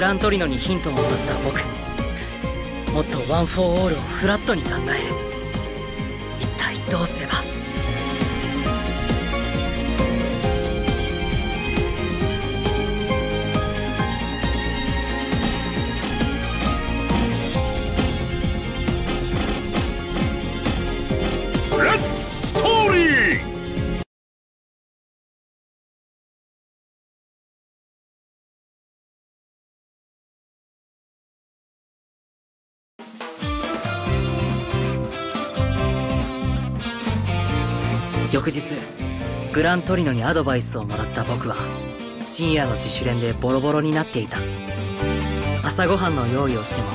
グラントリノにヒントをもらった僕。もっとワン・フォー・オールをフラットに考える。一体どうする？翌日グラントリノにアドバイスをもらった僕は深夜の自主練でボロボロになっていた。朝ごはんの用意をしても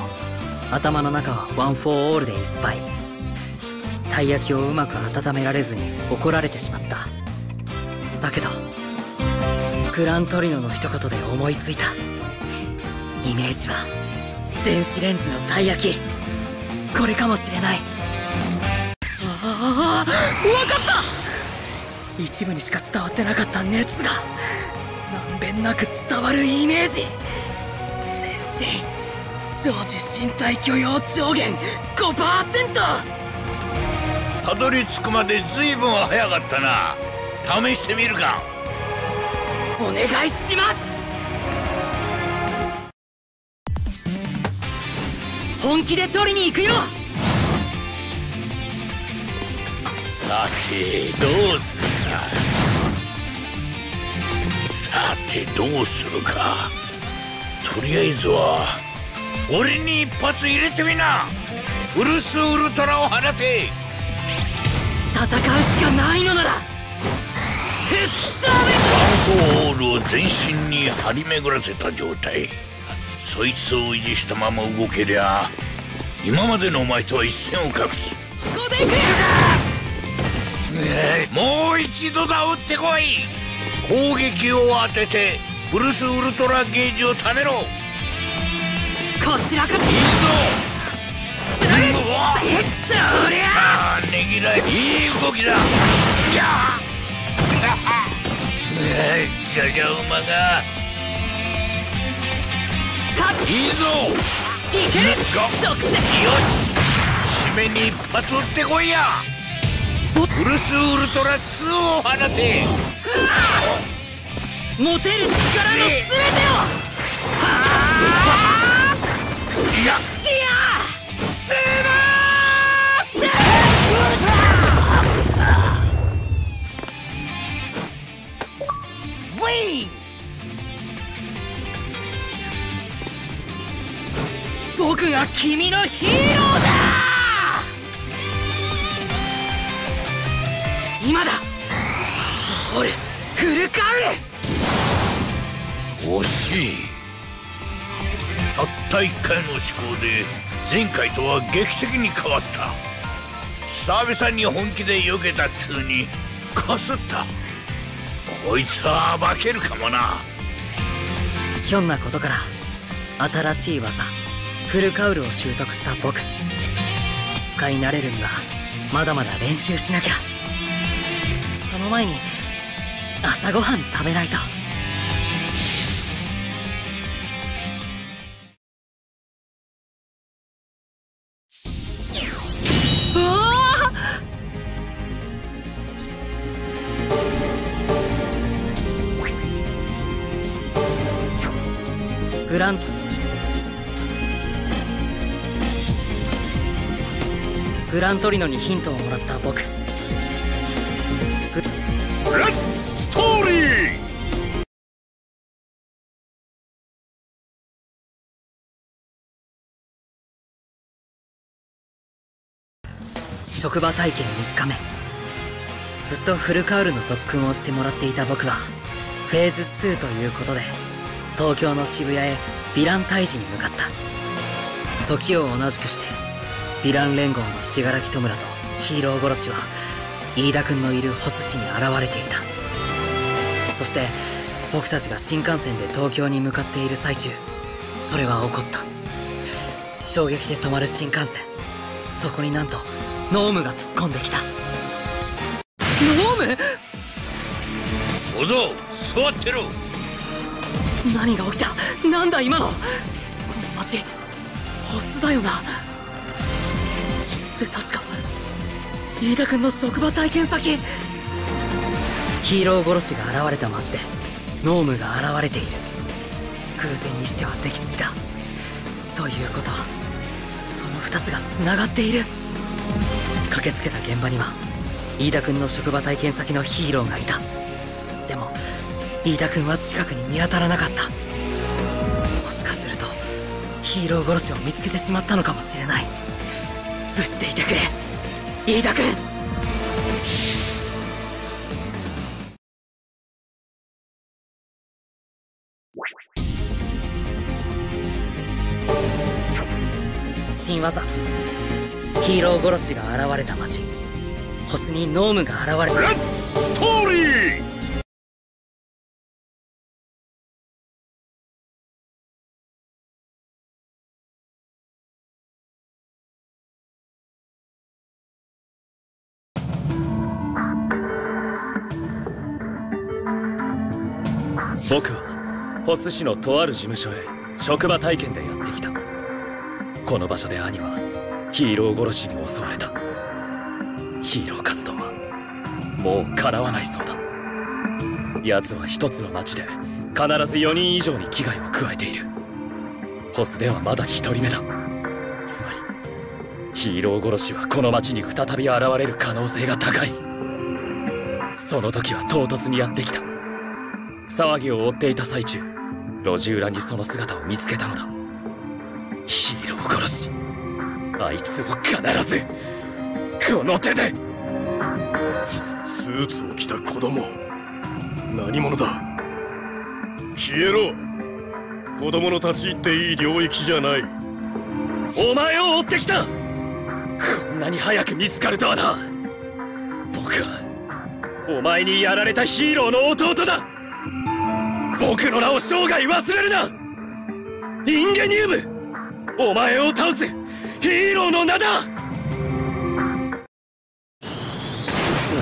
頭の中はワン・フォー・オールでいっぱい。たい焼きをうまく温められずに怒られてしまった。だけどグラントリノの一言で思いついた。イメージは電子レンジのたい焼き。これかもしれない。ああ分かった一部にしか伝わってなかった熱がまんべんなく伝わるイメージ。全身常時身体許容上限5%たどり着くまで随分早かったな。試してみるか。お願いします。本気で取りに行くよ。さてどうする？かさてどうするか。とりあえずは俺に一発入れてみな。プルスウルトラを放て。戦うしかないのなら吹っ飛ワン・フォー・オールを全身に張り巡らせた状態。そいつを維持したまま動けりゃ今までのお前とは一線を画す。べここで行くもう一度だ撃ってこい攻撃を当ててブルスウルトラゲージを貯めろ。いいぞこちらから。つなげうわえっとりゃあーねぎらいいい動きだ。やあそりゃ馬が。かいいぞ。いける。直よ接し。締めに一発撃ってこいやブルスウルトラ2を放て。持てる力の全てを。はあスマッシュ。ウィン。僕が君のヒーローだ今だ。俺フルカウル惜しい。たった一回の思考で前回とは劇的に変わった。久々に本気で避けた通にかすった。こいつは化けるかもな。ひょんなことから新しい技フルカウルを習得した僕。使い慣れるにはまだまだ練習しなきゃその前に朝ごはん食べないと。グラントグラントリノにヒントをもらった僕。職場体験3日目。ずっとフルカウルの特訓をしてもらっていた僕はフェーズ2ということで東京の渋谷へヴィラン退治に向かった。時を同じくしてヴィラン連合の信楽戸村とヒーロー殺しは飯田君のいるホス市に現れていた。そして僕たちが新幹線で東京に向かっている最中それは起こった。衝撃で止まる新幹線。そこになんとノームが突っ込んできた。ノーム？小僧座ってろ。何が起きた？なんだ今の？この町ホスだよな。って確か飯田君の職場体験先。ヒーロー殺しが現れた町でノームが現れている。偶然にしてはできすぎだ。ということはその2つが繋がっている駆けつけた現場には飯田君の職場体験先のヒーローがいた。でも飯田君は近くに見当たらなかった。もしかするとヒーロー殺しを見つけてしまったのかもしれない。無事でいてくれ。飯田君。新技。ヒーロー殺しが現れた街。ホスにノームが現れた。レッツストーリー僕はホス市のとある事務所へ職場体験でやってきた。この場所で兄はヒーロー殺しに襲われた。ヒーロー活動はもう叶わないそうだ。奴は一つの町で必ず4人以上に危害を加えている。ホスではまだ一人目だ。つまりヒーロー殺しはこの町に再び現れる可能性が高い。その時は唐突にやってきた。騒ぎを追っていた最中路地裏にその姿を見つけたのだ。ヒーロー殺し。あいつを必ずこの手で。スーツを着た子供。何者だ？消えろ。子供の立ち入っていい領域じゃない。お前を追ってきた。こんなに早く見つかるとはな。僕はお前にやられたヒーローの弟だ。僕の名を生涯忘れるな。インゲニウムお前を倒すヒーローの名だ！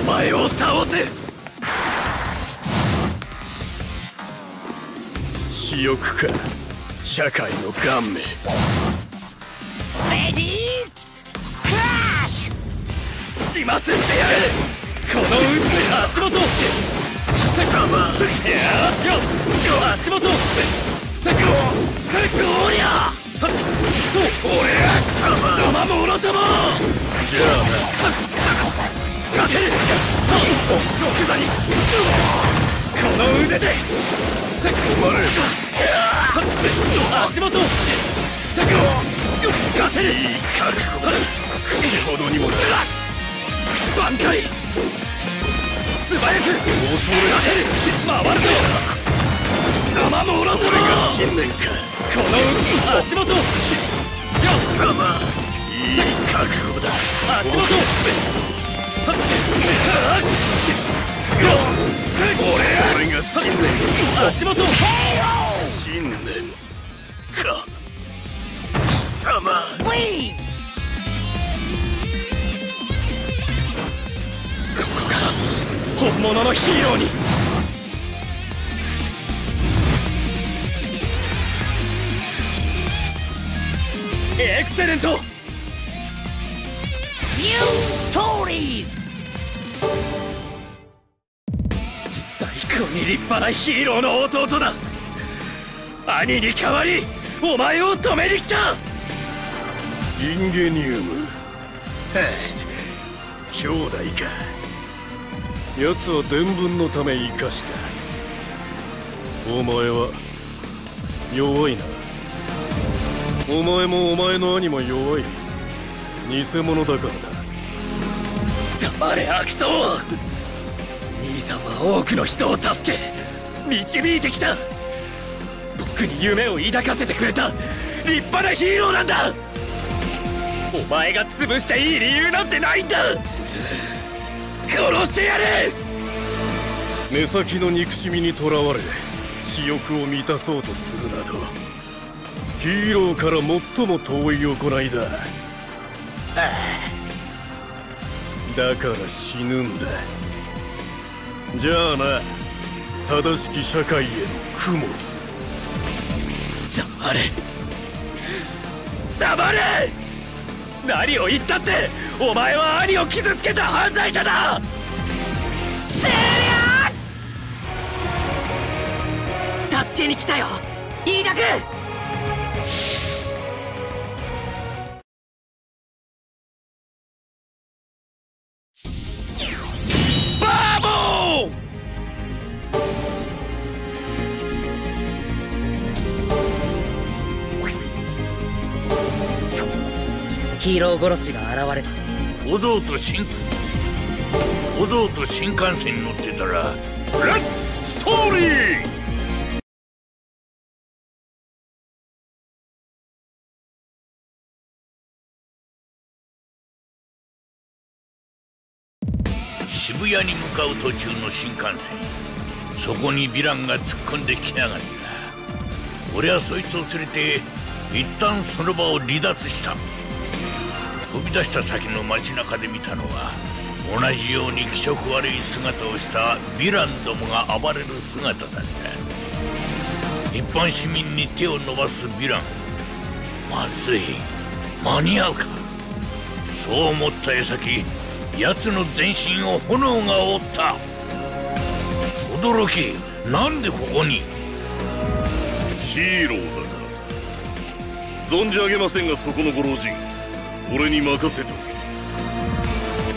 お前を倒せ！私欲か社会の顔面。レディークラッシュ始末してやる！この運足元せっかまやよ足元せっかおりゃと俺ら生もろともじゃかける。即座にこの腕でせっかあな止まれ足元せっかける。いい覚悟ほどにも挽回素早くかける。回る。ぞ生もろともこの足元覚悟だ。足元俺が信念足元信念か貴様ウィー本物のヒーローに。エクセレント。最高に立派なヒーローの弟だ。兄に代わりお前を止めに来た。インゲニウムはあ兄弟か。奴は伝聞のため生かした。お前は弱いな。お前もお前の兄も弱い。偽物だからだ黙れ悪党兄さんは多くの人を助け導いてきた。僕に夢を抱かせてくれた立派なヒーローなんだ。お前が潰していい理由なんてないんだ。殺してやる。目先の憎しみにとらわれ私欲を満たそうとするなどヒーローから最も遠い行いだだから死ぬんだ。じゃあな正しき社会への供物。黙れ。黙れ。何を言ったってお前は兄を傷つけた犯罪者だ。助けに来たよ。飯田君ヒーロー殺しが現れた。歩道と新歩道と新幹線に乗ってたらレッツストーリー！渋谷に向かう途中の新幹線。そこにヴィランが突っ込んできやがった。俺はそいつを連れて一旦その場を離脱した。飛び出した先の街中で見たのは同じように気色悪い姿をしたヴィランどもが暴れる姿だった。一般市民に手を伸ばすヴィランまずい間に合うか。そう思った矢先奴の全身を炎が覆った。驚きなんでここに？ヒーローだからさ。存じ上げませんがそこのご老人。俺に任せて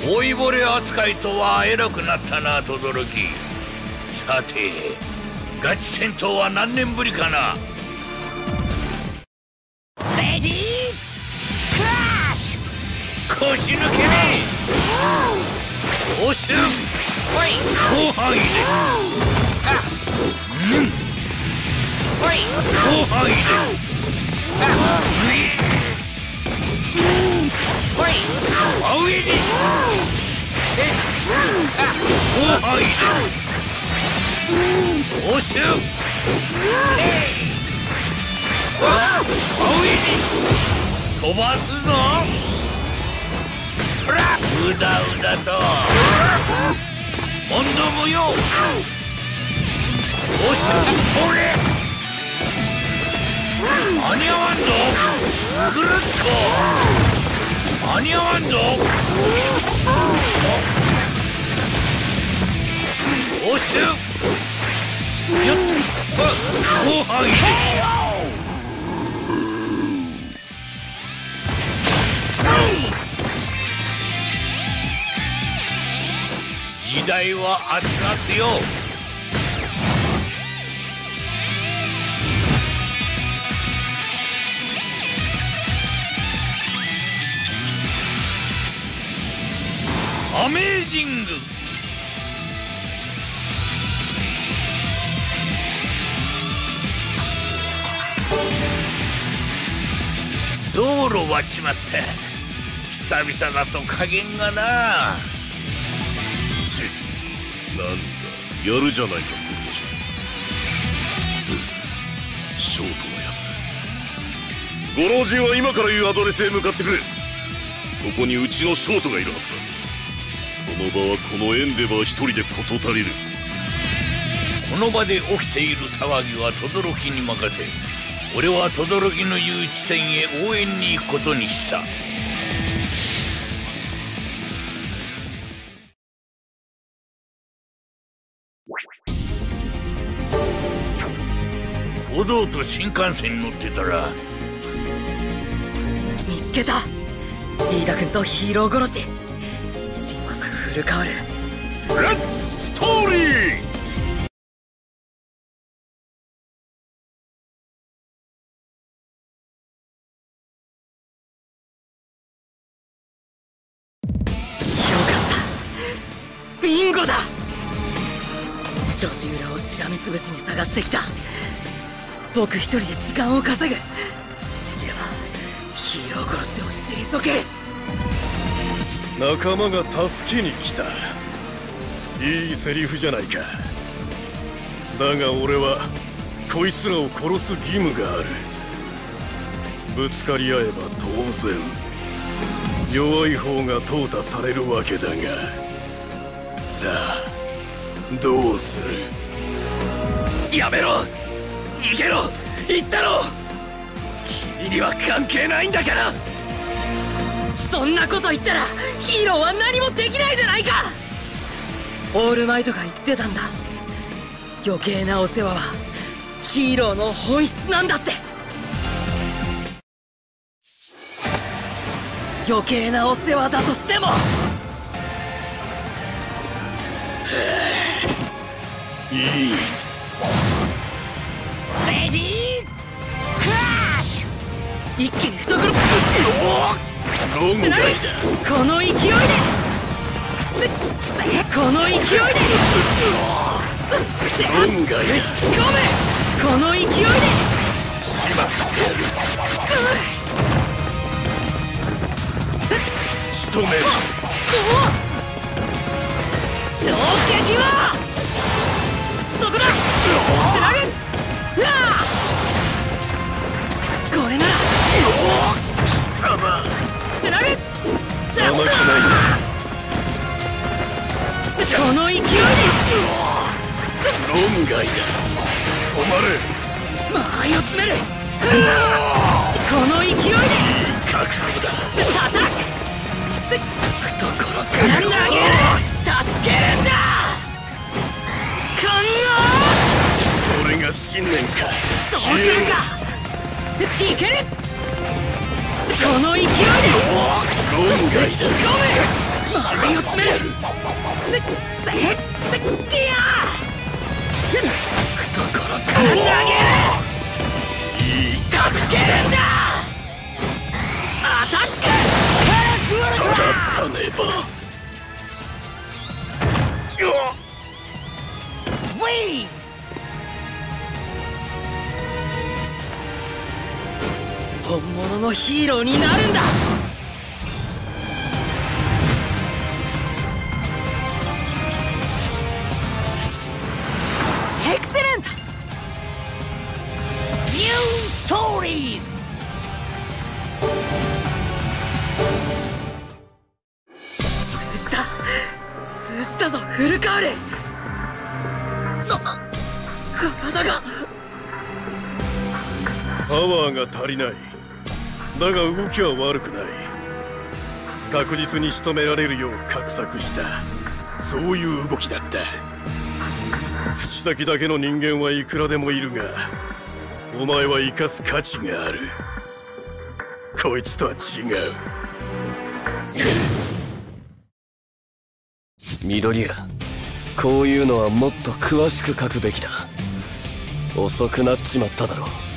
老いぼれ扱いとは偉くなったな轟。さてガチ戦闘は何年ぶりかな？レディークラッシュ腰抜けね押す広範囲で！うん広範囲で真上に広範囲で押す真上に飛ばすぞそらうだうだと問答無用押すこれ間に合わんぞぐるっと間に合わんぞ押すよっ。と後半へ時代は熱々よアメージング道路割っちまった久々だと加減がな。ちなんだやるじゃないかゴショートのやつ。ご老人は今から言うアドレスへ向かってくれ。そこにうちのショートがいるはずだ。の場はこのエンデバー一人で事足りるこの場で起きている騒ぎは轟に任せ俺は轟の言う地点へ応援に行くことにした。歩道と新幹線に乗ってたら見つけた。飯田君とヒーロー殺しフルカウルレッツストーリーよかった。ビンゴだ。路地裏をしらみつぶしに探してきた。僕一人で時間を稼ぐ。できればヒーロー殺しを退ける仲間が助けに来た。いいセリフじゃないか。だが俺はこいつらを殺す義務がある。ぶつかり合えば当然弱い方が淘汰されるわけだが。さあどうする？やめろ！逃げろ！言ったろ！君には関係ないんだから！そんなこと言ったらヒーローは何もできないじゃないか。オールマイトが言ってたんだ。余計なお世話はヒーローの本質なんだって。余計なお世話だとしても。いい。レディークラッシュ。一気に懐論外だこの勢いで。この勢いで。論外だごめこの勢いでのヒーローになるんだ。エクセレント。ニューストーリーズ。通じた通じたぞ。フルカールな体が。パワーが足りないだが動きは悪くない。確実に仕留められるよう画策した。そういう動きだった。口先だけの人間はいくらでもいるがお前は生かす価値がある。こいつとは違う。緑谷こういうのはもっと詳しく書くべきだ。遅くなっちまっただろう。